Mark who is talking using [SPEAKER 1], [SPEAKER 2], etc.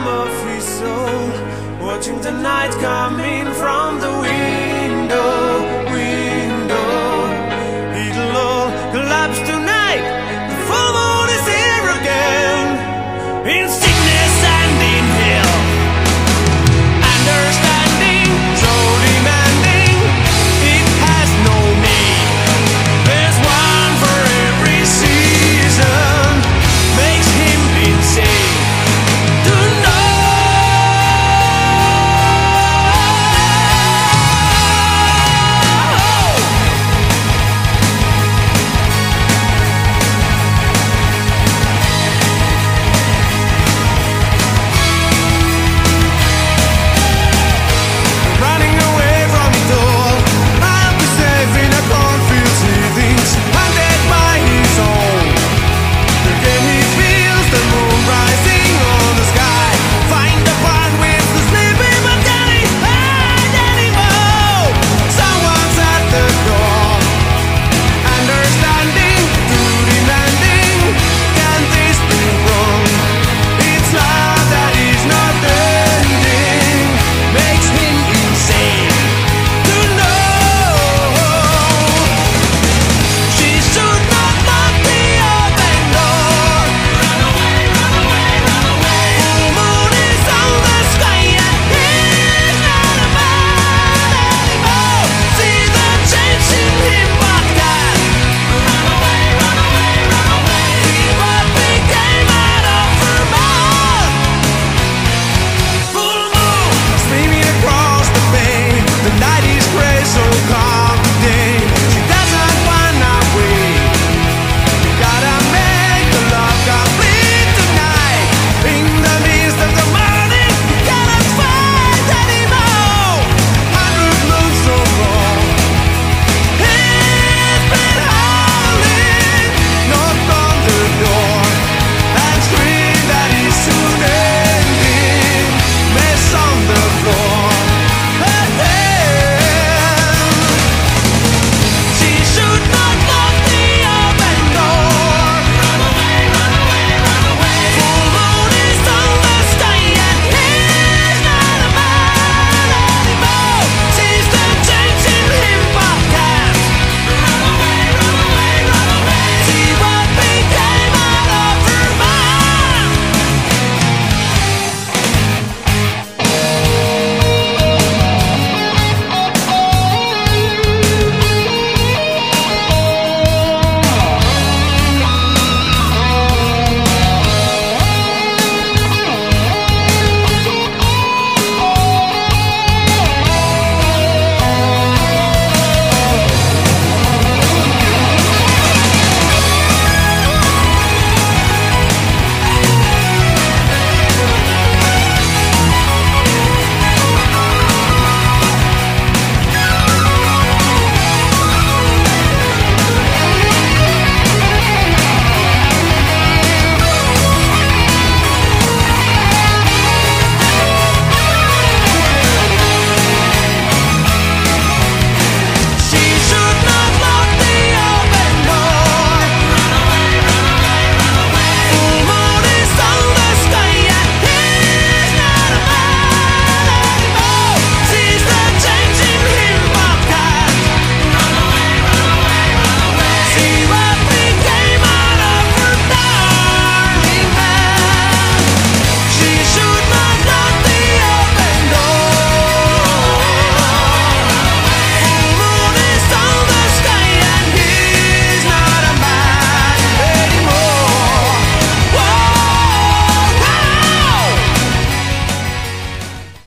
[SPEAKER 1] I'm a of soul, watching the night coming from the